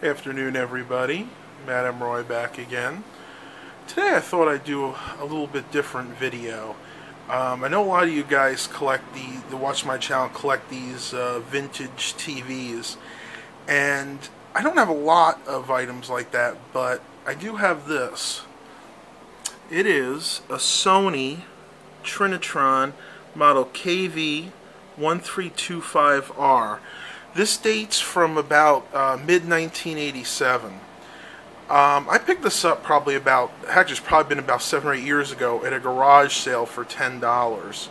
Afternoon, everybody. Madam Roy back again. Today I thought I'd do a little bit different video. Um, I know a lot of you guys collect the, the watch my channel, collect these uh, vintage TVs, and I don't have a lot of items like that, but I do have this. It is a Sony Trinitron model KV1325R. This dates from about uh, mid 1987. Um, I picked this up probably about, actually, it's probably been about seven or eight years ago at a garage sale for $10.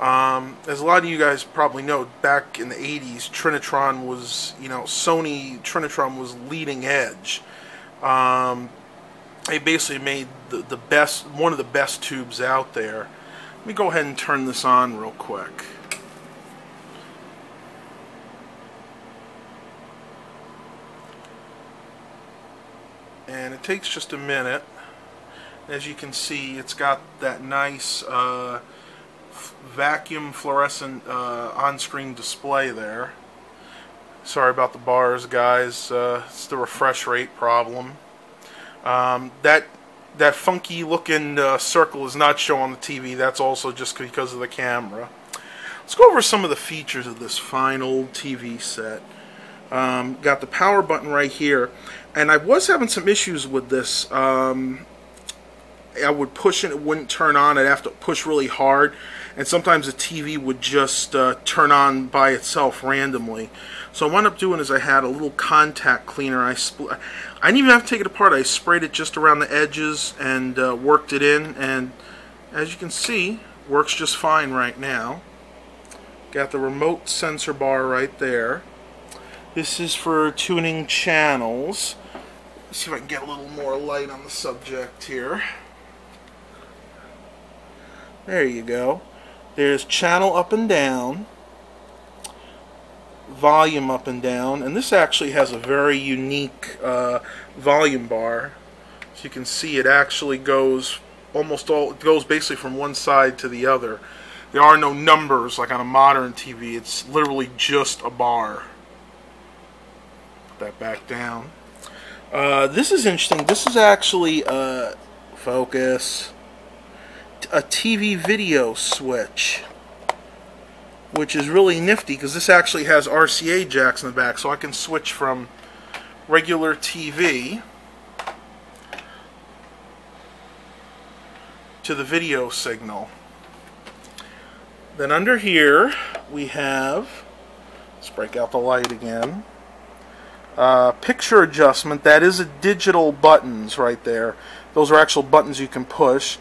Um, as a lot of you guys probably know, back in the 80s, Trinitron was, you know, Sony Trinitron was leading edge. Um, they basically made the, the best, one of the best tubes out there. Let me go ahead and turn this on real quick. And it takes just a minute. As you can see it's got that nice uh, vacuum fluorescent uh, on-screen display there. Sorry about the bars guys. Uh, it's the refresh rate problem. Um, that that funky looking uh, circle is not shown on the TV that's also just because of the camera. Let's go over some of the features of this fine old TV set. Um, got the power button right here and I was having some issues with this. Um, I would push it, it wouldn't turn on. I'd have to push really hard, and sometimes the TV would just uh, turn on by itself randomly. So I wound up doing is I had a little contact cleaner. I spl I didn't even have to take it apart. I sprayed it just around the edges and uh, worked it in, and as you can see, works just fine right now. Got the remote sensor bar right there. This is for tuning channels. See if I can get a little more light on the subject here. There you go. There's channel up and down, volume up and down, and this actually has a very unique uh, volume bar. As you can see, it actually goes almost all, it goes basically from one side to the other. There are no numbers like on a modern TV, it's literally just a bar. Put that back down. Uh, this is interesting. This is actually uh, focus a TV video switch, which is really nifty because this actually has RCA jacks in the back, so I can switch from regular TV to the video signal. Then under here we have, let's break out the light again. Uh, picture adjustment, that is a digital buttons right there. Those are actual buttons you can push.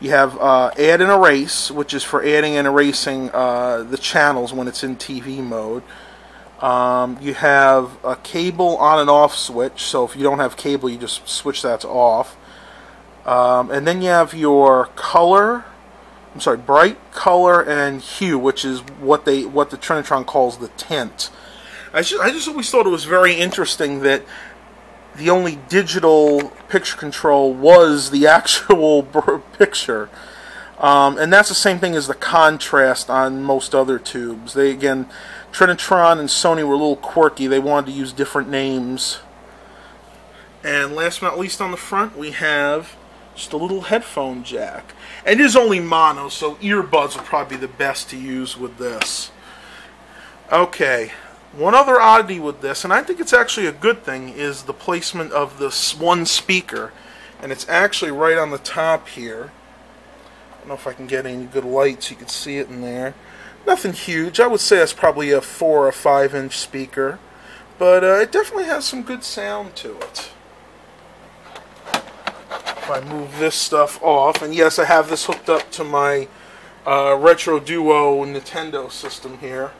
You have uh, add and erase, which is for adding and erasing uh, the channels when it's in TV mode. Um, you have a cable on and off switch, so if you don't have cable, you just switch that to off. Um, and then you have your color, I'm sorry, bright color and hue, which is what they what the Trinitron calls the tint. I just, I just always thought it was very interesting that the only digital picture control was the actual picture. Um, and that's the same thing as the contrast on most other tubes. They again, Trinitron and Sony were a little quirky. They wanted to use different names. And last but not least on the front, we have just a little headphone jack. And it is only mono, so earbuds would probably be the best to use with this. Okay, one other oddity with this, and I think it's actually a good thing, is the placement of this one speaker. And it's actually right on the top here. I don't know if I can get any good light so you can see it in there. Nothing huge. I would say it's probably a 4 or 5 inch speaker. But uh, it definitely has some good sound to it. If I move this stuff off, and yes, I have this hooked up to my uh, Retro Duo Nintendo system here.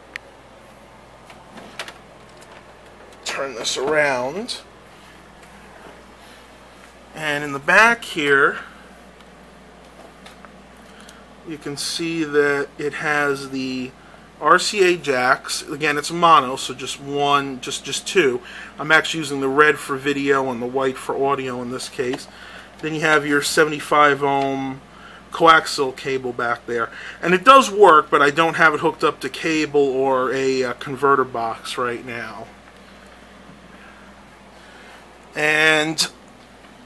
Turn this around. And in the back here, you can see that it has the RCA jacks. Again, it's mono, so just one, just just two. I'm actually using the red for video and the white for audio in this case. Then you have your 75 ohm coaxial cable back there. And it does work, but I don't have it hooked up to cable or a, a uh, converter box right now. And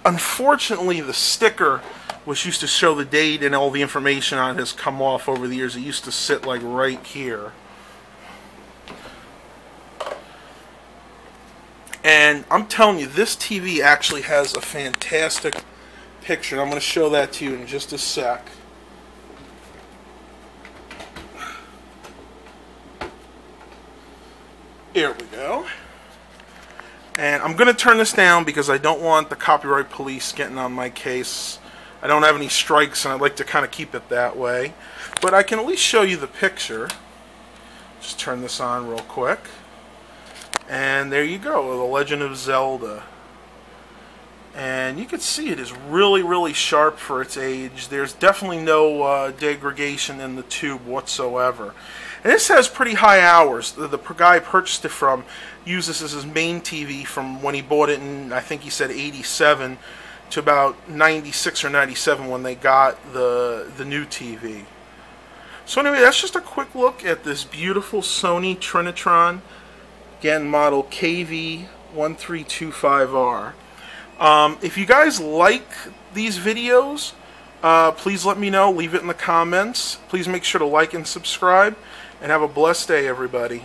unfortunately, the sticker, which used to show the date and all the information on it, has come off over the years. It used to sit like right here. And I'm telling you, this TV actually has a fantastic picture. And I'm going to show that to you in just a sec. Here we go. And I'm going to turn this down because I don't want the copyright police getting on my case. I don't have any strikes and I'd like to kind of keep it that way. But I can at least show you the picture. Just turn this on real quick. And there you go, The Legend of Zelda. And you can see it is really, really sharp for its age. There's definitely no uh, degradation in the tube whatsoever. And this has pretty high hours. The, the guy purchased it from uses this as his main TV from when he bought it in, I think he said 87 to about 96 or 97 when they got the, the new TV. So anyway, that's just a quick look at this beautiful Sony Trinitron, again model KV1325R. Um, if you guys like these videos, uh, please let me know. Leave it in the comments. Please make sure to like and subscribe. And have a blessed day, everybody.